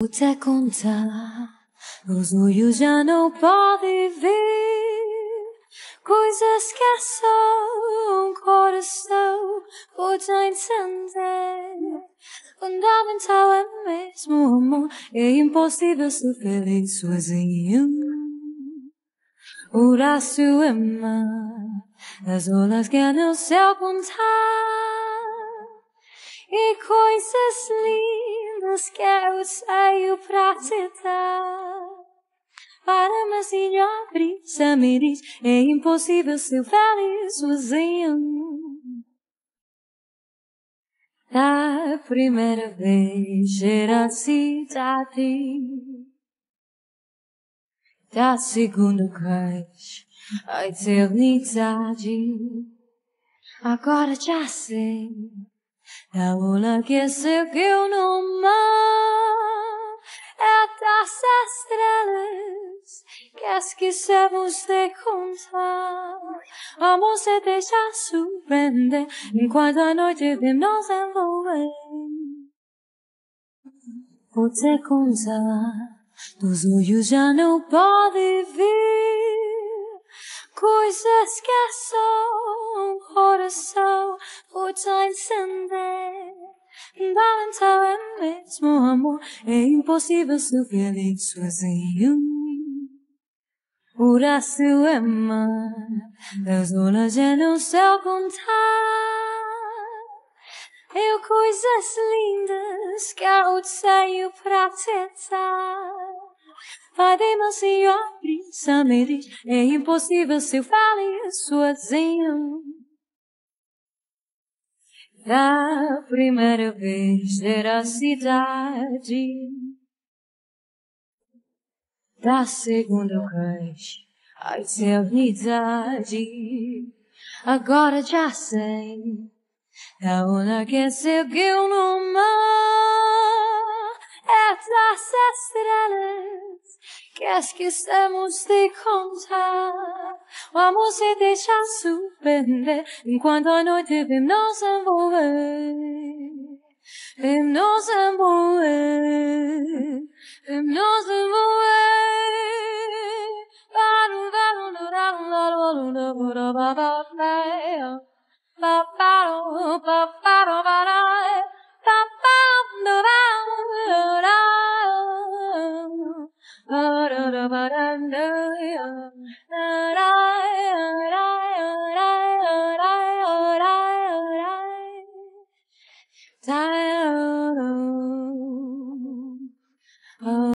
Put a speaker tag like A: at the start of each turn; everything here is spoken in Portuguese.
A: Vou te contar, os olhos já não podem ver coisas que só um coração pode entender. Fundamental é mesmo amor, é impossível ser feliz sozinho. Horácio é mar, as olas que no céu contar e coisas lindas que eu saio pra te dar. Para me senhor brisa me diz, é impossível ser feliz sozinho. Da primeira vez era cidade, da segunda vez a eternidade. Agora já sei. La ola que seguiu no mar é das estrelas que esquecemos de contar. Vamos se deixar surpreender enquanto a noite de nos envolver. Vou te contar, dos olhos já não podem ver coisas que é só coração pode encender. Então é mesmo amor, é impossível ser feliz sozinho. Horácio é mar, das olas já no céu contar. Eu coisas lindas que eu tenho pra te. Padre, Senhor, brisa me diz, é impossível ser feliz sozinho. Da primeira vez era a cidade, da segunda vez a eternidade. Agora já sei, da onda que seguiu no mar, das estrelas que esquecemos de contar. Vamos se deixar surpreender enquanto a noite vem nos envolver. Vem nos envolver. Vem nos envolver. Time.